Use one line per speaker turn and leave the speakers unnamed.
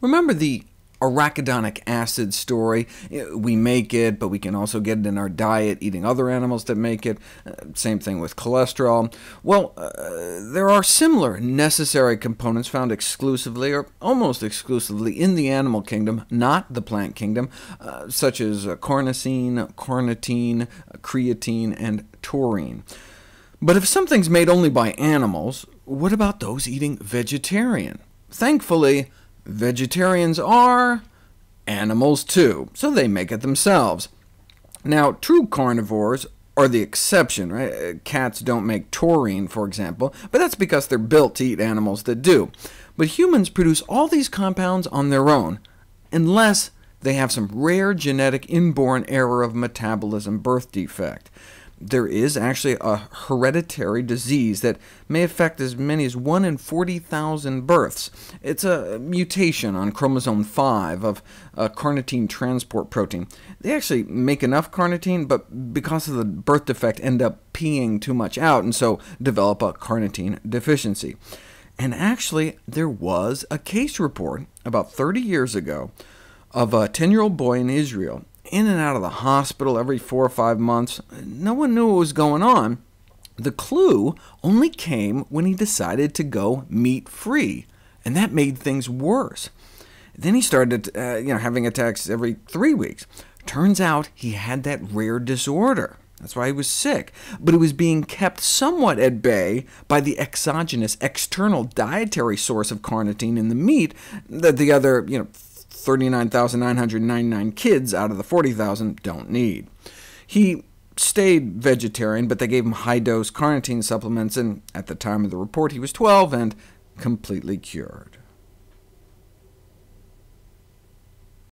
Remember the arachidonic acid story. We make it, but we can also get it in our diet, eating other animals that make it. Uh, same thing with cholesterol. Well, uh, there are similar necessary components found exclusively, or almost exclusively, in the animal kingdom, not the plant kingdom, uh, such as uh, carnosine, carnitine, creatine, and taurine. But if something's made only by animals, what about those eating vegetarian? Thankfully, Vegetarians are animals too, so they make it themselves. Now, true carnivores are the exception. Right? Uh, cats don't make taurine, for example, but that's because they're built to eat animals that do. But humans produce all these compounds on their own, unless they have some rare genetic inborn error of metabolism birth defect there is actually a hereditary disease that may affect as many as 1 in 40,000 births. It's a mutation on chromosome 5 of a carnitine transport protein. They actually make enough carnitine, but because of the birth defect end up peeing too much out, and so develop a carnitine deficiency. And actually, there was a case report about 30 years ago of a 10-year-old boy in Israel in and out of the hospital every four or five months. No one knew what was going on. The clue only came when he decided to go meat-free, and that made things worse. Then he started uh, you know, having attacks every three weeks. Turns out he had that rare disorder. That's why he was sick, but it was being kept somewhat at bay by the exogenous external dietary source of carnitine in the meat that the other you know, 39,999 kids out of the 40,000 don't need. He stayed vegetarian, but they gave him high-dose carnitine supplements, and at the time of the report he was 12 and completely cured.